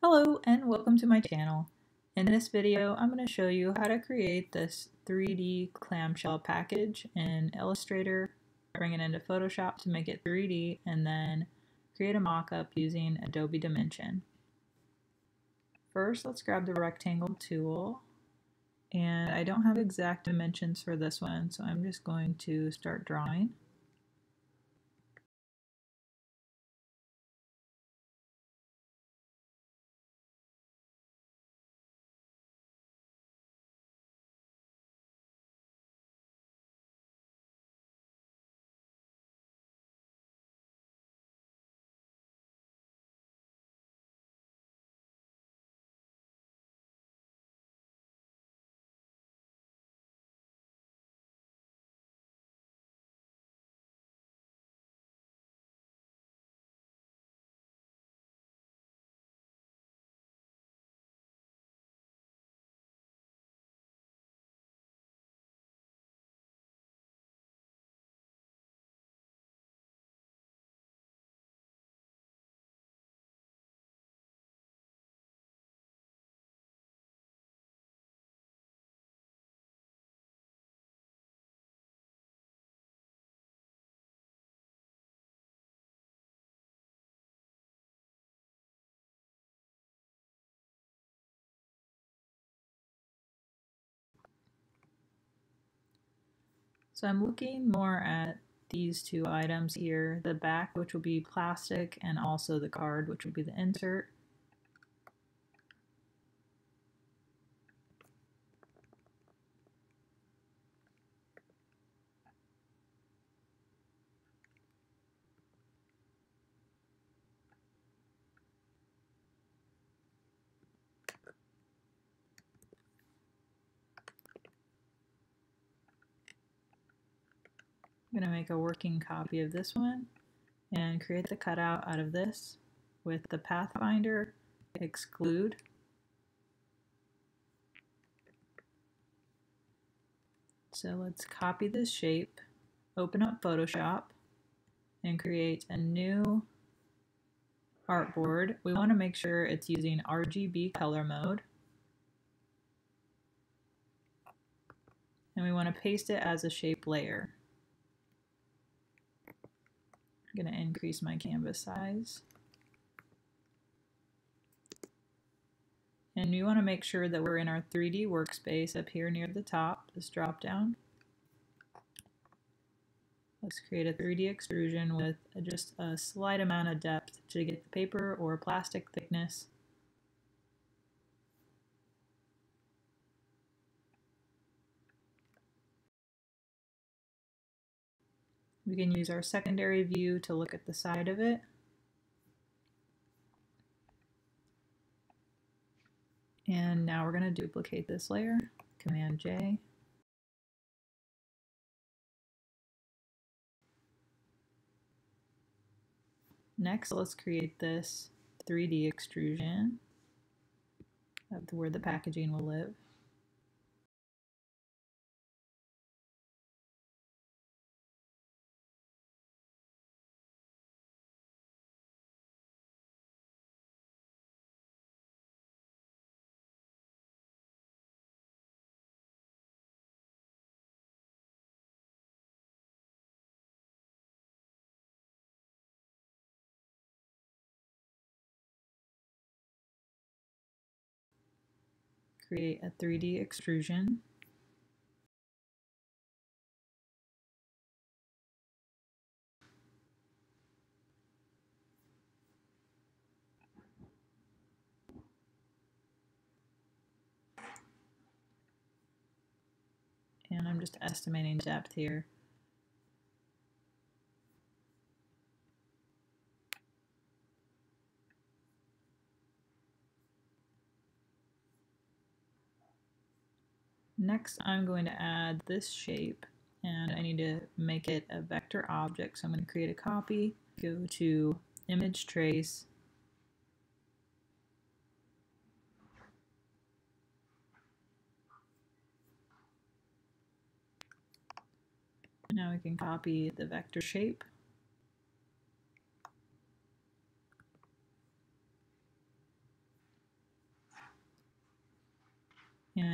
Hello and welcome to my channel. In this video I'm going to show you how to create this 3D clamshell package in Illustrator, bring it into Photoshop to make it 3D, and then create a mock-up using Adobe Dimension. First let's grab the rectangle tool and I don't have exact dimensions for this one so I'm just going to start drawing. So I'm looking more at these two items here, the back which will be plastic and also the card which will be the insert. Going to make a working copy of this one and create the cutout out of this with the Pathfinder exclude. So let's copy this shape, open up Photoshop, and create a new artboard. We want to make sure it's using RGB color mode. And we want to paste it as a shape layer. I'm going to increase my canvas size. And we want to make sure that we're in our 3D workspace up here near the top, this drop down. Let's create a 3D extrusion with just a slight amount of depth to get the paper or plastic thickness We can use our secondary view to look at the side of it. And now we're going to duplicate this layer, Command J. Next, let's create this 3D extrusion of where the packaging will live. Create a 3D extrusion. And I'm just estimating depth here. Next, I'm going to add this shape and I need to make it a vector object. So I'm going to create a copy, go to image trace, Now we can copy the vector shape.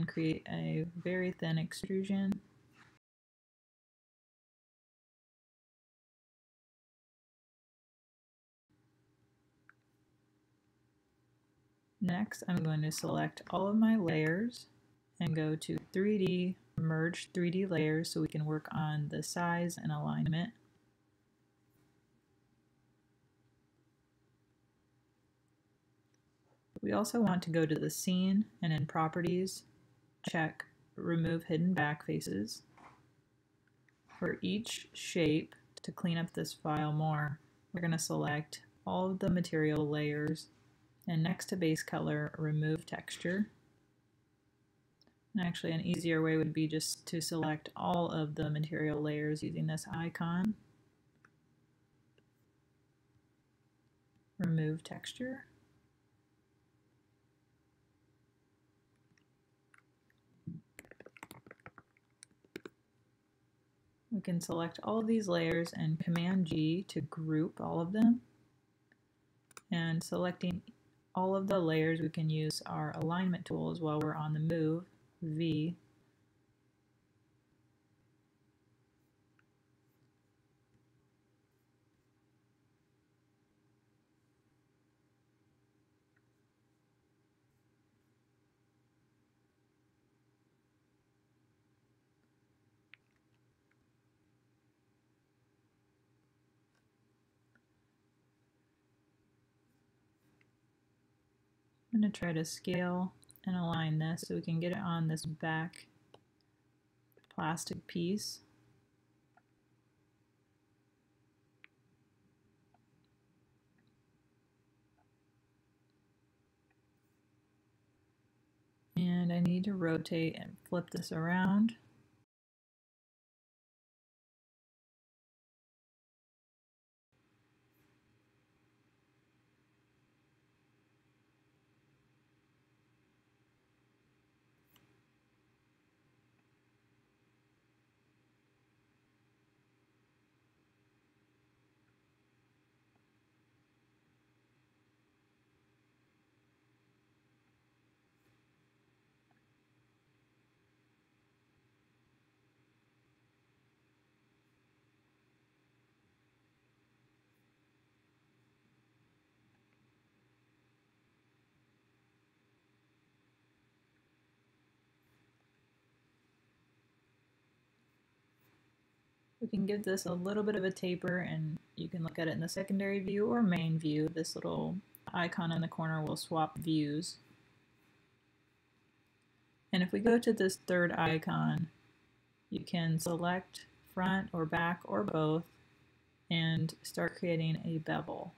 And create a very thin extrusion. Next, I'm going to select all of my layers and go to 3D, merge 3D layers so we can work on the size and alignment. We also want to go to the scene and in properties, check remove hidden back faces. For each shape, to clean up this file more, we're going to select all of the material layers and next to base color, remove texture. And actually an easier way would be just to select all of the material layers using this icon. Remove texture. We can select all of these layers and Command G to group all of them. And selecting all of the layers, we can use our alignment tools while we're on the move, V, I'm going to try to scale and align this so we can get it on this back plastic piece. And I need to rotate and flip this around. Can give this a little bit of a taper and you can look at it in the secondary view or main view. This little icon in the corner will swap views. And if we go to this third icon, you can select front or back or both and start creating a bevel.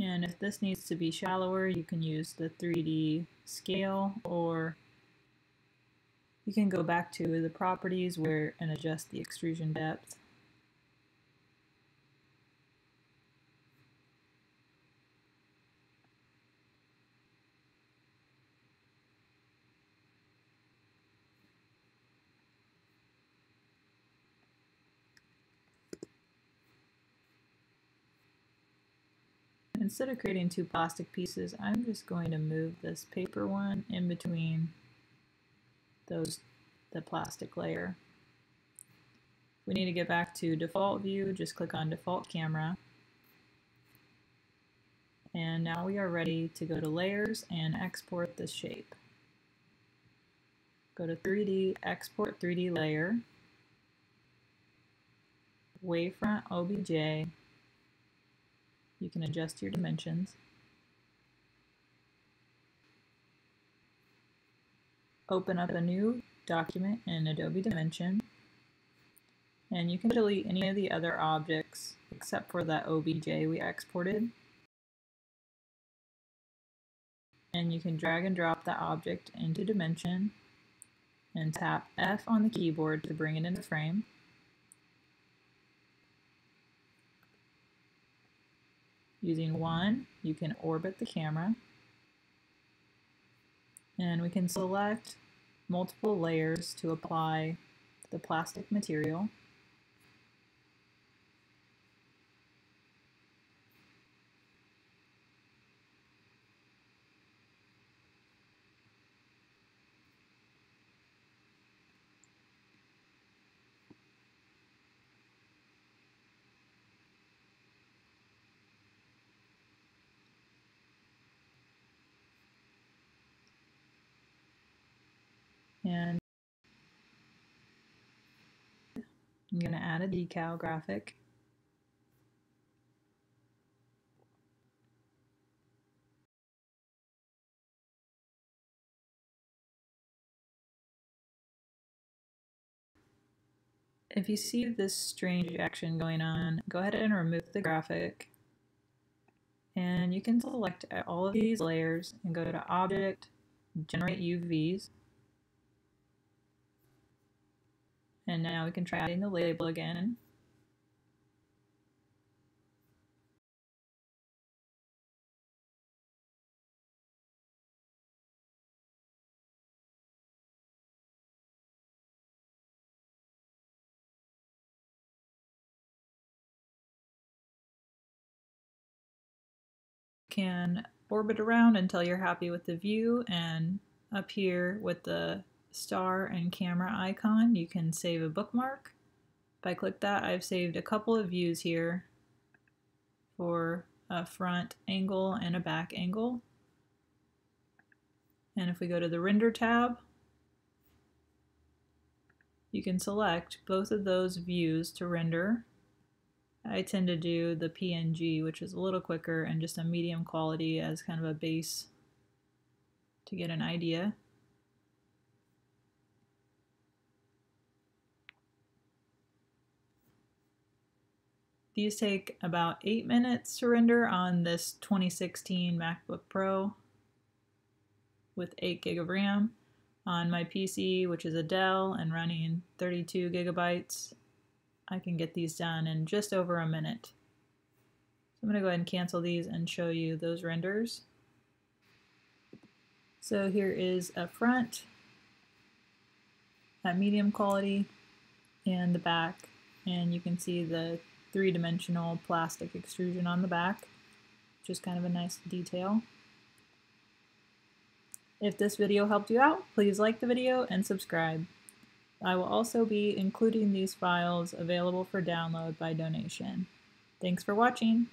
And if this needs to be shallower, you can use the 3D scale or you can go back to the properties where and adjust the extrusion depth. Instead of creating two plastic pieces, I'm just going to move this paper one in between those the plastic layer. we need to get back to default view, just click on default camera. And now we are ready to go to layers and export this shape. Go to 3D, export 3D layer, wavefront OBJ. You can adjust your dimensions. Open up a new document in Adobe Dimension. And you can delete any of the other objects except for that OBJ we exported. And you can drag and drop that object into Dimension and tap F on the keyboard to bring it into frame. Using 1, you can orbit the camera. And we can select multiple layers to apply the plastic material. And I'm going to add a decal graphic. If you see this strange action going on, go ahead and remove the graphic. And you can select all of these layers and go to Object, Generate UVs. And now we can try adding the label again. can orbit around until you're happy with the view and up here with the star and camera icon, you can save a bookmark. If I click that, I've saved a couple of views here for a front angle and a back angle. And if we go to the render tab, you can select both of those views to render. I tend to do the PNG, which is a little quicker and just a medium quality as kind of a base to get an idea. These take about 8 minutes to render on this 2016 MacBook Pro with 8 gig of RAM. On my PC, which is a Dell and running 32 gigabytes, I can get these done in just over a minute. So I'm going to go ahead and cancel these and show you those renders. So here is a front at medium quality and the back and you can see the three-dimensional plastic extrusion on the back, which is kind of a nice detail. If this video helped you out, please like the video and subscribe. I will also be including these files available for download by donation. Thanks for watching!